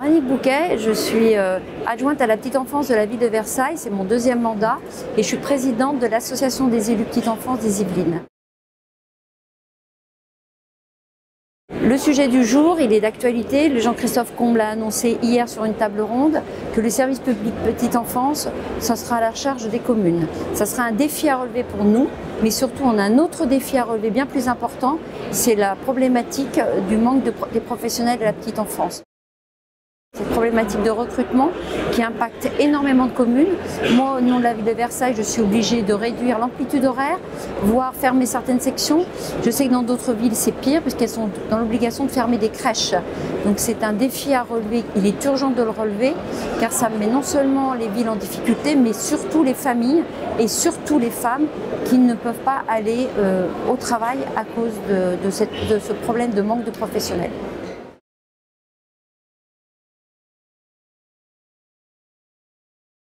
Annick Bouquet, je suis euh, adjointe à la petite enfance de la ville de Versailles, c'est mon deuxième mandat et je suis présidente de l'association des élus petite enfance des Yvelines. Le sujet du jour, il est d'actualité. Jean-Christophe Comble a annoncé hier sur une table ronde que le service public petite enfance, ça sera à la charge des communes. Ça sera un défi à relever pour nous, mais surtout on a un autre défi à relever bien plus important, c'est la problématique du manque de, des professionnels de la petite enfance. Cette problématique de recrutement qui impacte énormément de communes. Moi, au nom de la ville de Versailles, je suis obligée de réduire l'amplitude horaire, voire fermer certaines sections. Je sais que dans d'autres villes, c'est pire puisqu'elles sont dans l'obligation de fermer des crèches. Donc c'est un défi à relever. Il est urgent de le relever car ça met non seulement les villes en difficulté, mais surtout les familles et surtout les femmes qui ne peuvent pas aller euh, au travail à cause de, ce problème de manque de professionnels.